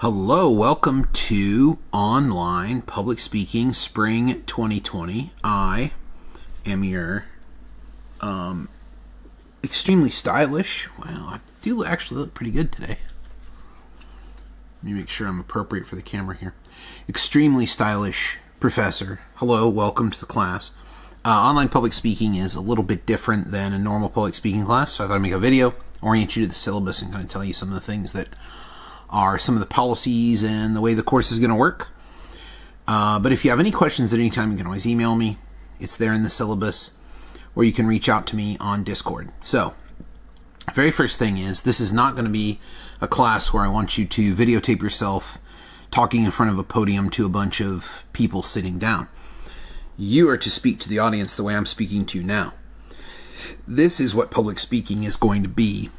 Hello, welcome to Online Public Speaking Spring 2020. I am your um, extremely stylish. Well, I do actually look pretty good today. Let me make sure I'm appropriate for the camera here. Extremely stylish professor. Hello, welcome to the class. Uh, online public speaking is a little bit different than a normal public speaking class, so I thought I'd make a video, orient you to the syllabus, and kind of tell you some of the things that are some of the policies and the way the course is going to work. Uh, but if you have any questions at any time, you can always email me. It's there in the syllabus, or you can reach out to me on Discord. So, very first thing is this is not going to be a class where I want you to videotape yourself talking in front of a podium to a bunch of people sitting down. You are to speak to the audience the way I'm speaking to you now. This is what public speaking is going to be.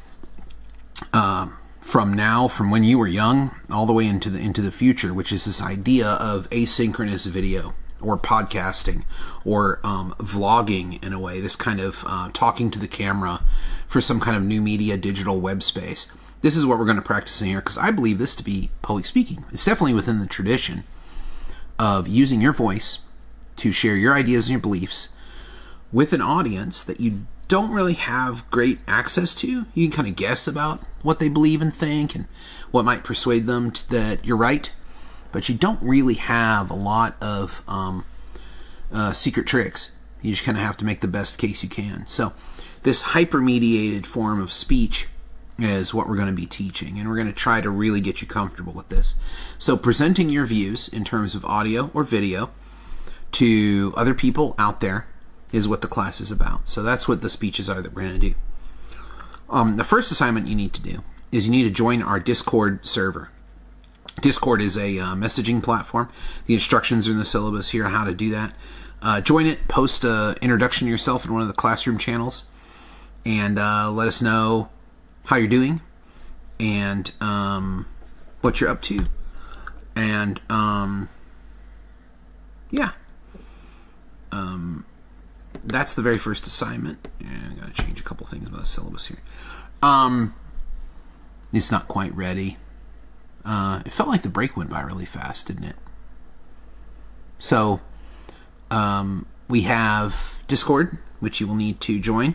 From now, from when you were young, all the way into the into the future, which is this idea of asynchronous video or podcasting or um, vlogging in a way, this kind of uh, talking to the camera for some kind of new media digital web space. This is what we're going to practice in here because I believe this to be public speaking. It's definitely within the tradition of using your voice to share your ideas and your beliefs with an audience that you don't really have great access to. You can kind of guess about what they believe and think and what might persuade them to, that you're right, but you don't really have a lot of um, uh, secret tricks. You just kind of have to make the best case you can. So, this hyper-mediated form of speech is what we're going to be teaching, and we're going to try to really get you comfortable with this. So, presenting your views in terms of audio or video to other people out there is what the class is about. So, that's what the speeches are that we're going to do. Um, the first assignment you need to do is you need to join our Discord server. Discord is a uh, messaging platform. The instructions are in the syllabus here on how to do that. Uh, join it, post an introduction to yourself in one of the classroom channels, and uh, let us know how you're doing and um, what you're up to. And um, yeah, um, that's the very first assignment. Yeah, I gotta change a couple things about the syllabus here. Um, it's not quite ready. Uh, it felt like the break went by really fast, didn't it? So, um, we have Discord, which you will need to join,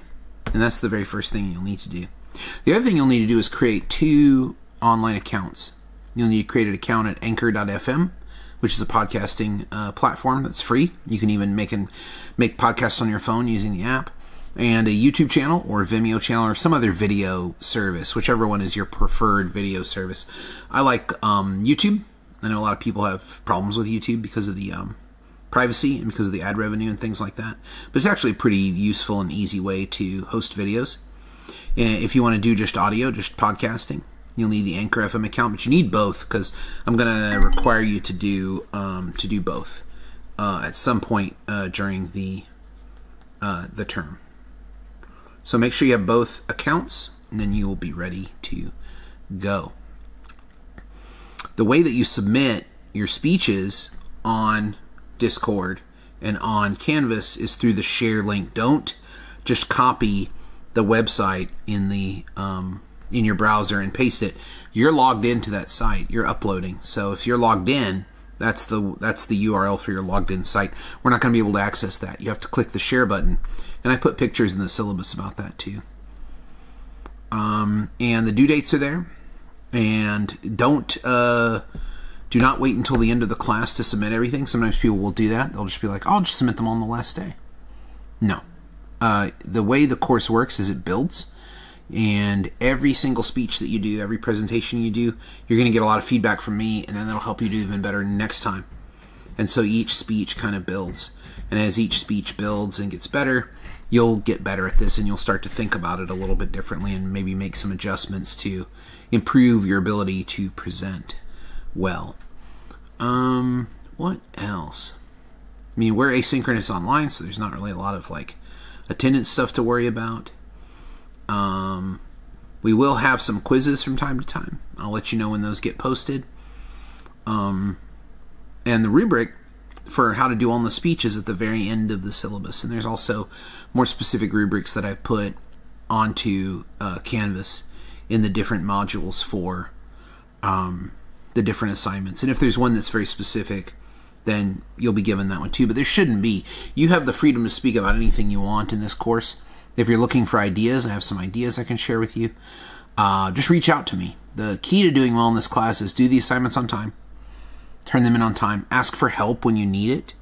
and that's the very first thing you'll need to do. The other thing you'll need to do is create two online accounts. You'll need to create an account at anchor.fm which is a podcasting uh, platform that's free. You can even make and make podcasts on your phone using the app, and a YouTube channel or Vimeo channel or some other video service, whichever one is your preferred video service. I like um, YouTube. I know a lot of people have problems with YouTube because of the um, privacy and because of the ad revenue and things like that. But it's actually a pretty useful and easy way to host videos. If you want to do just audio, just podcasting, You'll need the Anchor FM account, but you need both because I'm going to require you to do um, to do both uh, at some point uh, during the uh, the term. So make sure you have both accounts, and then you will be ready to go. The way that you submit your speeches on Discord and on Canvas is through the share link. Don't just copy the website in the um, in your browser and paste it, you're logged into that site. You're uploading. So if you're logged in, that's the that's the URL for your logged in site. We're not going to be able to access that. You have to click the share button, and I put pictures in the syllabus about that too. Um, and the due dates are there, and don't uh, do not wait until the end of the class to submit everything. Sometimes people will do that. They'll just be like, "I'll just submit them on the last day." No, uh, the way the course works is it builds and every single speech that you do, every presentation you do, you're going to get a lot of feedback from me, and then that'll help you do even better next time. And so each speech kind of builds. And as each speech builds and gets better, you'll get better at this and you'll start to think about it a little bit differently and maybe make some adjustments to improve your ability to present well. Um, what else? I mean, we're asynchronous online, so there's not really a lot of like attendance stuff to worry about. Um, we will have some quizzes from time to time. I'll let you know when those get posted. Um, and the rubric for how to do all the speeches at the very end of the syllabus. And there's also more specific rubrics that I put onto uh, Canvas in the different modules for um, the different assignments. And if there's one that's very specific, then you'll be given that one too. But there shouldn't be. You have the freedom to speak about anything you want in this course. If you're looking for ideas, I have some ideas I can share with you. Uh, just reach out to me. The key to doing well in this class is do the assignments on time, turn them in on time, ask for help when you need it,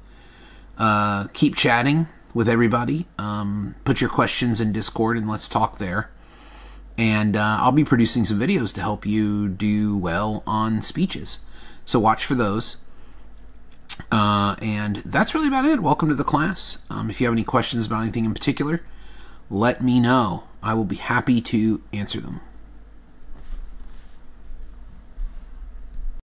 uh, keep chatting with everybody, um, put your questions in Discord and let's talk there. And uh, I'll be producing some videos to help you do well on speeches. So watch for those. Uh, and that's really about it. Welcome to the class. Um, if you have any questions about anything in particular, let me know. I will be happy to answer them.